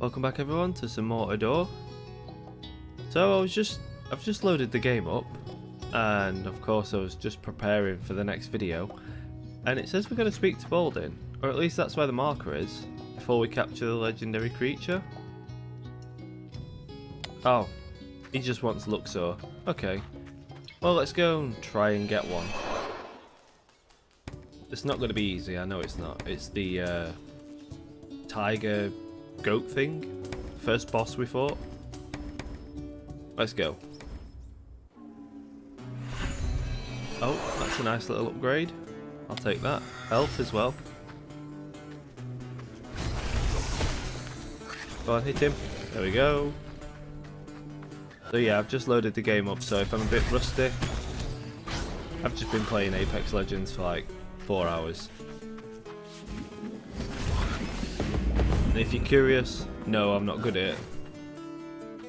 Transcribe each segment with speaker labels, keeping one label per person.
Speaker 1: Welcome back everyone to some more Adore. So I was just, I've just loaded the game up and of course I was just preparing for the next video and it says we're going to speak to Baldin, or at least that's where the marker is, before we capture the legendary creature. Oh, he just wants Luxor. Okay. Well let's go and try and get one. It's not going to be easy, I know it's not. It's the uh, tiger goat thing. First boss we fought. Let's go. Oh, that's a nice little upgrade. I'll take that. Health as well. Go on, hit him. There we go. So yeah, I've just loaded the game up, so if I'm a bit rusty, I've just been playing Apex Legends for like four hours. And if you're curious, no, I'm not good at it.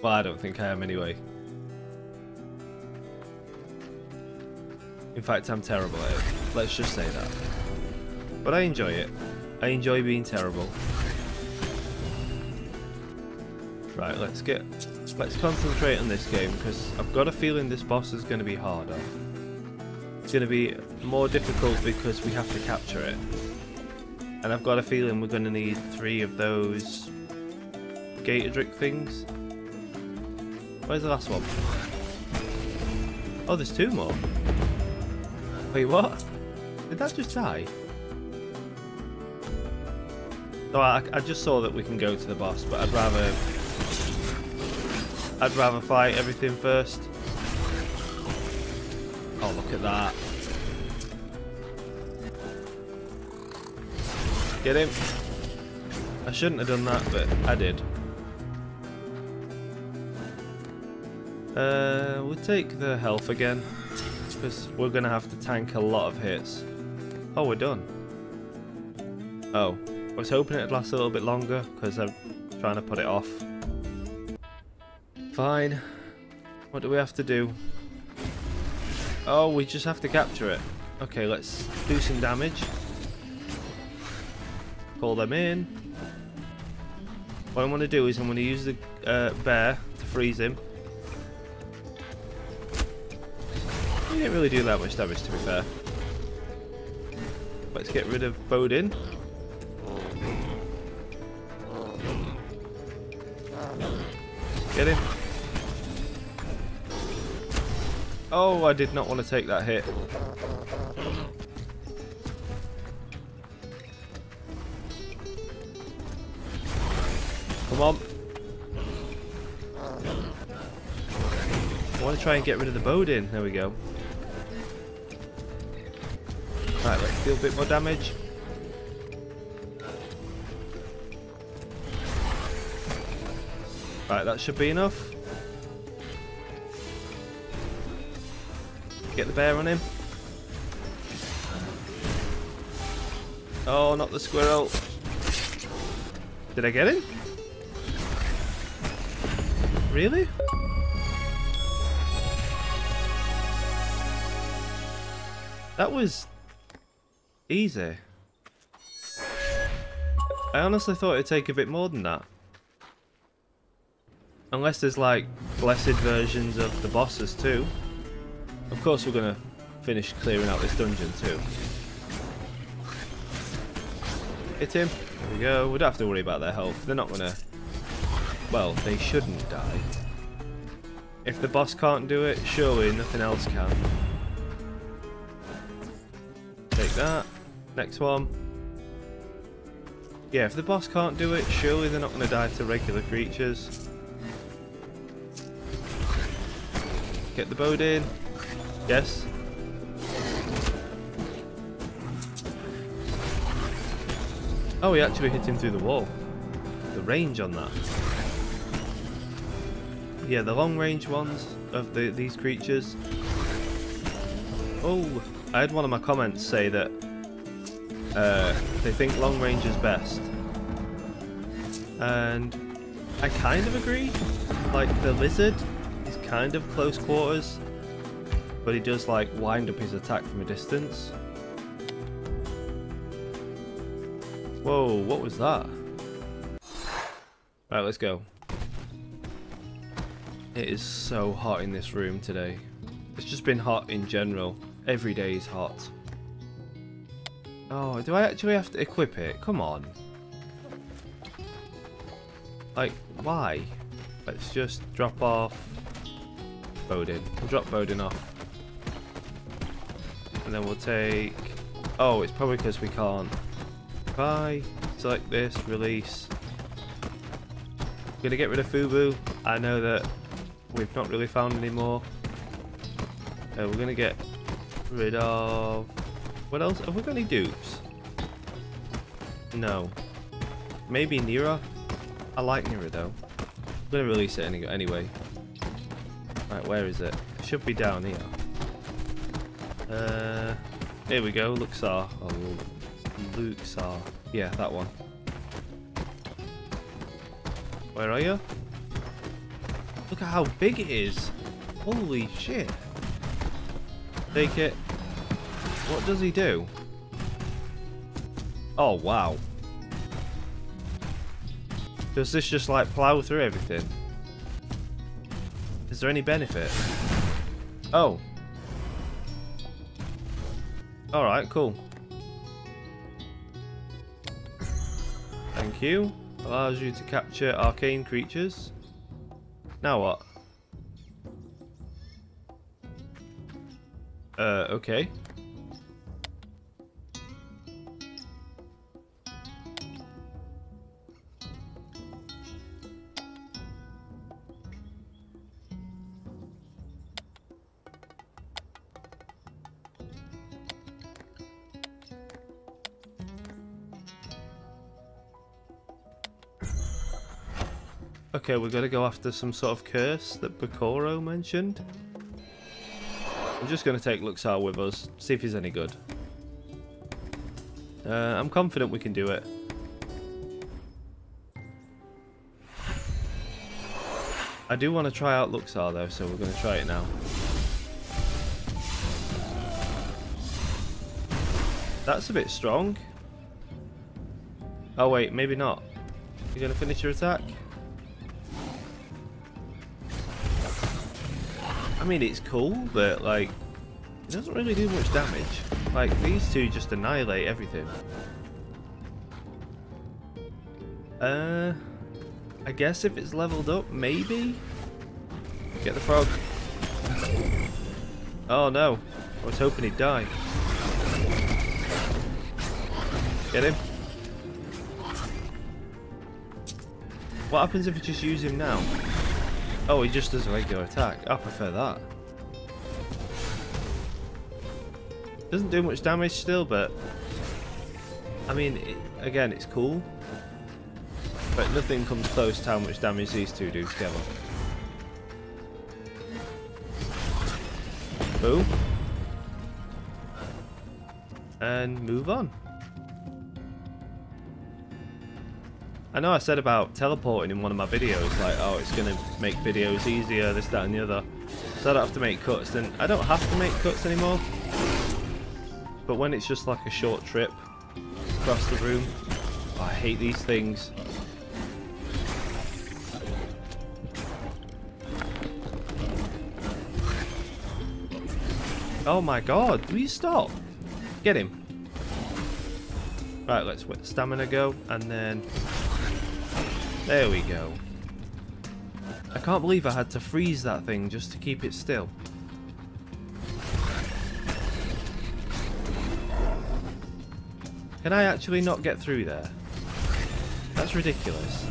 Speaker 1: Well, I don't think I am anyway. In fact, I'm terrible at it. Let's just say that. But I enjoy it. I enjoy being terrible. Right, let's get... Let's concentrate on this game, because I've got a feeling this boss is going to be harder. It's going to be more difficult because we have to capture it. And I've got a feeling we're going to need three of those Gatordrick things. Where's the last one? Oh, there's two more. Wait, what? Did that just die? No, I, I just saw that we can go to the boss, but I'd rather... I'd rather fight everything first. Oh, look at that. Get him. I shouldn't have done that, but I did. Uh, we'll take the health again, because we're going to have to tank a lot of hits. Oh, we're done. Oh, I was hoping it'd last a little bit longer, because I'm trying to put it off. Fine. What do we have to do? Oh, we just have to capture it. Okay, let's do some damage. Pull them in. What I want to do is I'm going to use the uh, bear to freeze him. He didn't really do that much damage to be fair. Let's get rid of Bodin. Get him. Oh, I did not want to take that hit. Come on. I want to try and get rid of the Bodin. There we go. Right, let's deal a bit more damage. Right, that should be enough. Get the bear on him. Oh, not the squirrel. Did I get him? Really? That was easy. I honestly thought it'd take a bit more than that. Unless there's like blessed versions of the bosses too. Of course we're gonna finish clearing out this dungeon too. Hit him. There we go. We don't have to worry about their health. They're not gonna... Well, they shouldn't die. If the boss can't do it, surely nothing else can. Take that. Next one. Yeah, if the boss can't do it, surely they're not going to die to regular creatures. Get the Bodin. Yes. Oh, he actually hit him through the wall. The range on that. Yeah, the long range ones of the, these creatures. Oh, I had one of my comments say that uh, they think long range is best. And I kind of agree. Like, the lizard is kind of close quarters, but he does like wind up his attack from a distance. Whoa, what was that? Right, let's go. It is so hot in this room today. It's just been hot in general. Every day is hot. Oh, do I actually have to equip it? Come on. Like, why? Let's just drop off Bodin. We'll drop Bodin off. And then we'll take... Oh, it's probably because we can't. Buy, select this, release. I'm gonna get rid of Fubu. I know that we've not really found any more. Uh, we're gonna get rid of... What else? Have we got any dupes? No. Maybe Nira? I like Nira though. I'm gonna release it any anyway. Right, where is it? It should be down here. Uh, here we go, Luxar. Oh, Luxar. Yeah, that one. Where are you? Look at how big it is. Holy shit. Take it. What does he do? Oh, wow. Does this just like plow through everything? Is there any benefit? Oh. Alright, cool. Thank you. Allows you to capture arcane creatures. Now what? Uh, okay. Okay, we're gonna go after some sort of curse that Bakoro mentioned. I'm just gonna take Luxar with us, see if he's any good. Uh, I'm confident we can do it. I do want to try out Luxar though, so we're going to try it now. That's a bit strong. Oh wait, maybe not. You going to finish your attack? I mean, it's cool, but like, it doesn't really do much damage. Like, these two just annihilate everything. Uh, I guess if it's leveled up, maybe? Get the frog. Oh no, I was hoping he'd die. Get him. What happens if you just use him now? Oh, he just does a regular attack. I prefer that. Doesn't do much damage still, but... I mean, it, again, it's cool. But nothing comes close to how much damage these two do together. Boom. And move on. I know I said about teleporting in one of my videos, like, oh, it's going to make videos easier, this, that, and the other. So I don't have to make cuts. Then I don't have to make cuts anymore. But when it's just like a short trip across the room, oh, I hate these things. Oh my god, will you stop? Get him. Right, let's let stamina go, and then there we go. I can't believe I had to freeze that thing just to keep it still. Can I actually not get through there? That's ridiculous.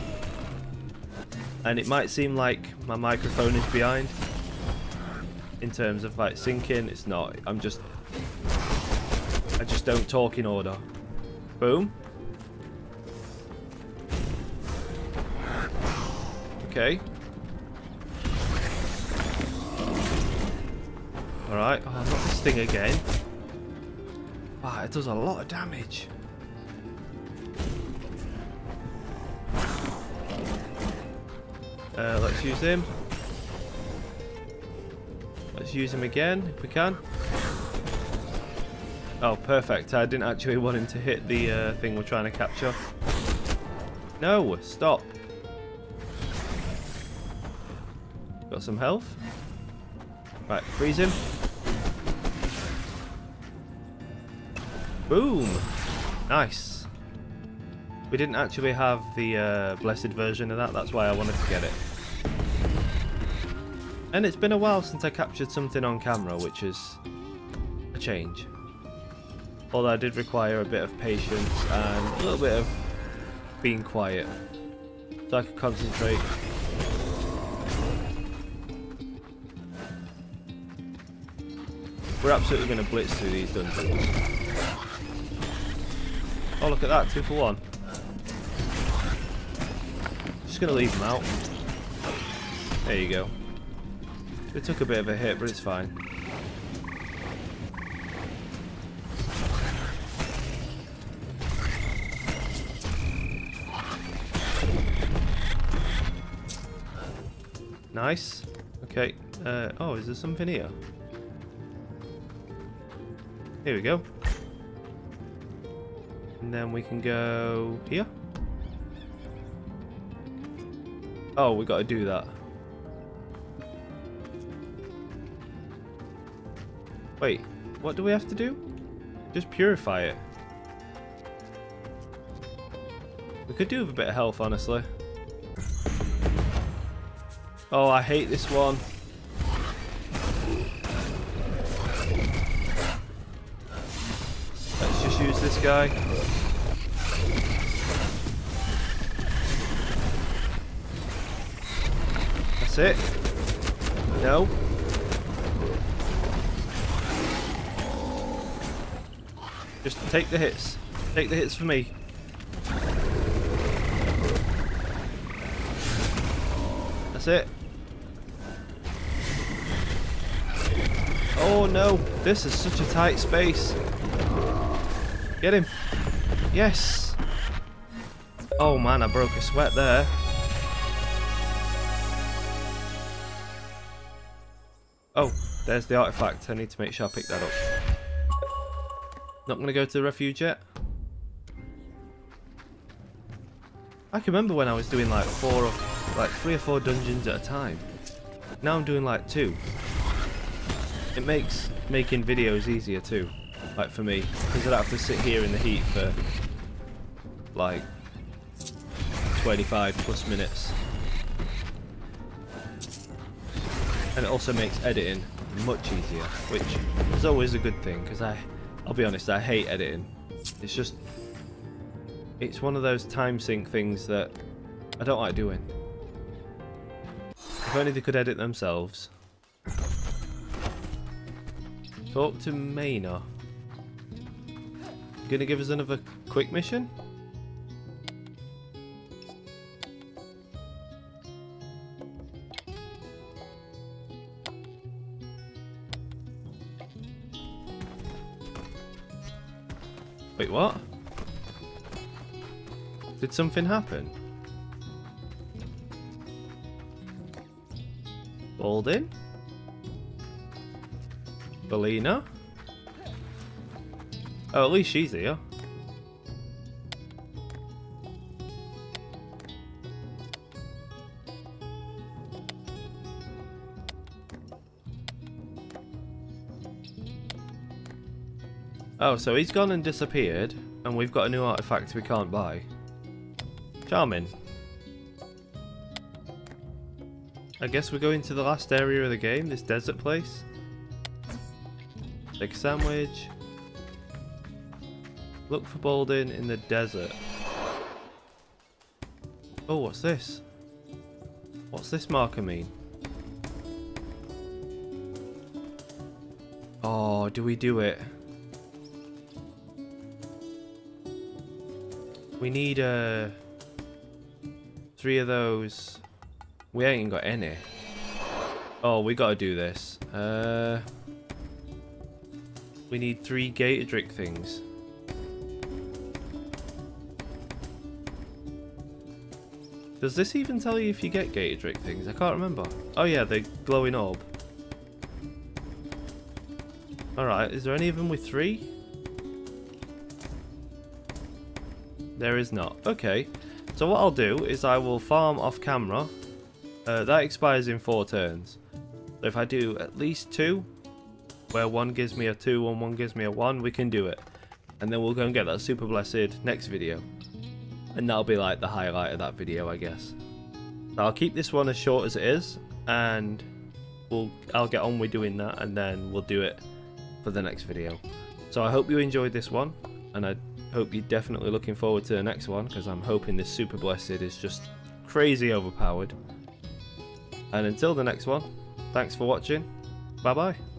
Speaker 1: And it might seem like my microphone is behind in terms of like syncing. It's not. I'm just... I just don't talk in order. Boom. Okay. Alright, oh, not this thing again. Wow, it does a lot of damage. Uh, let's use him. Let's use him again, if we can. Oh, perfect. I didn't actually want him to hit the uh, thing we're trying to capture. No, stop. Got some health. Right, freeze him. Boom! Nice. We didn't actually have the uh, blessed version of that, that's why I wanted to get it. And it's been a while since I captured something on camera, which is a change. Although I did require a bit of patience and a little bit of being quiet. So I could concentrate. We're absolutely going to blitz through these dungeons. Oh look at that, two for one. Just going to leave them out. There you go. We took a bit of a hit, but it's fine. Nice. Okay. Uh, oh, is there something here? Here we go. And then we can go here. Oh, we got to do that. Wait, what do we have to do? Just purify it. We could do with a bit of health, honestly. Oh, I hate this one. Guy. That's it. No. Just take the hits. Take the hits for me. That's it. Oh no, this is such a tight space. Get him. Yes. Oh man, I broke a sweat there. Oh, there's the artifact. I need to make sure I pick that up. Not going to go to the refuge yet. I can remember when I was doing like four or like three or four dungeons at a time. Now I'm doing like two. It makes making videos easier too, like for me, because I don't have to sit here in the heat for like 25 plus minutes. And it also makes editing much easier, which is always a good thing, because I, I'll be honest, I hate editing. It's just, it's one of those time sink things that I don't like doing. If only they could edit themselves. Talk to Mayna. Gonna give us another quick mission? Wait, what? Did something happen? Baldin? Belina? Oh, at least she's here. Oh, so he's gone and disappeared, and we've got a new artifact we can't buy. Charming. I guess we're going to the last area of the game, this desert place. A sandwich. Look for Baldin in the desert. Oh, what's this? What's this marker mean? Oh, do we do it? We need uh, three of those. We ain't got any. Oh, we gotta do this. Uh, we need three Gatedrick things. Does this even tell you if you get Gatedrick things? I can't remember. Oh yeah, the glowing orb. Alright, is there any of them with three? There is not. Okay. So what I'll do is I will farm off camera Uh, that expires in four turns. So if I do at least two, where one gives me a two and one gives me a one, we can do it. And then we'll go and get that super blessed next video. And that'll be like the highlight of that video, I guess. So I'll keep this one as short as it is, and we'll I'll get on with doing that, and then we'll do it for the next video. So I hope you enjoyed this one, and I hope you're definitely looking forward to the next one, because I'm hoping this super blessed is just crazy overpowered. And until the next one, thanks for watching. Bye bye.